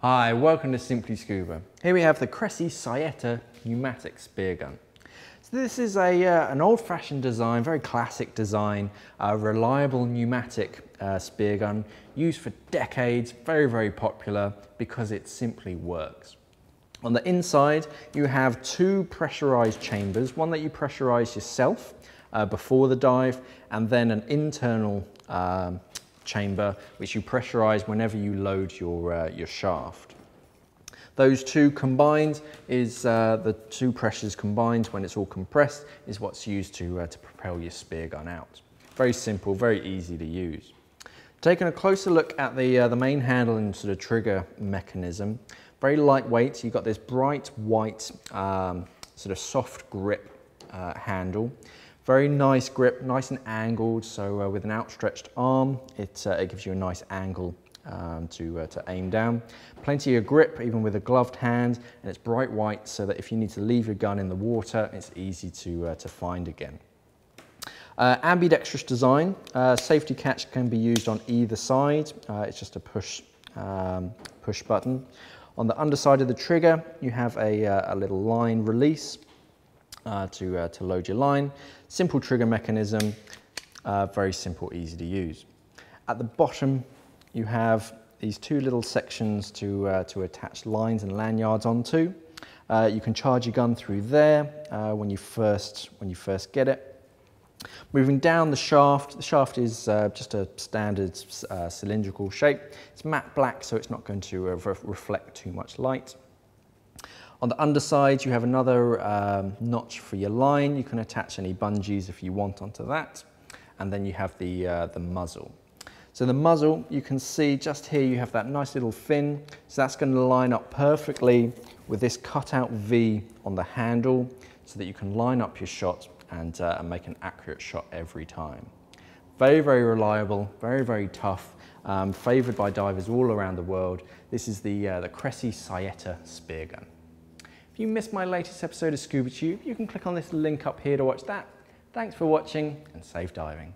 Hi, welcome to Simply Scuba. Here we have the Cressi Saetta pneumatic spear gun. So this is a, uh, an old-fashioned design, very classic design, a reliable pneumatic uh, spear gun, used for decades, very, very popular because it simply works. On the inside, you have two pressurized chambers, one that you pressurize yourself uh, before the dive, and then an internal um, chamber, which you pressurize whenever you load your, uh, your shaft. Those two combined is uh, the two pressures combined when it's all compressed is what's used to, uh, to propel your spear gun out. Very simple, very easy to use. Taking a closer look at the, uh, the main handle and sort of trigger mechanism, very lightweight. You've got this bright white um, sort of soft grip uh, handle. Very nice grip, nice and angled. So uh, with an outstretched arm, it, uh, it gives you a nice angle um, to, uh, to aim down. Plenty of grip, even with a gloved hand, and it's bright white so that if you need to leave your gun in the water, it's easy to, uh, to find again. Uh, ambidextrous design, uh, safety catch can be used on either side. It's just a push, um, push button. On the underside of the trigger, you have a, a little line release uh, to, uh, to load your line. Simple trigger mechanism, uh, very simple, easy to use. At the bottom, you have these two little sections to, uh, to attach lines and lanyards onto. Uh, you can charge your gun through there uh, when, you first, when you first get it. Moving down the shaft, the shaft is uh, just a standard uh, cylindrical shape. It's matte black, so it's not going to uh, re reflect too much light. On the underside, you have another um, notch for your line. You can attach any bungees if you want onto that. And then you have the, uh, the muzzle. So the muzzle, you can see just here, you have that nice little fin. So that's going to line up perfectly with this cutout V on the handle so that you can line up your shot and, uh, and make an accurate shot every time. Very, very reliable, very, very tough, um, favored by divers all around the world. This is the, uh, the Cressi Saetta spear gun. If you missed my latest episode of Scuba Tube, you can click on this link up here to watch that. Thanks for watching and safe diving.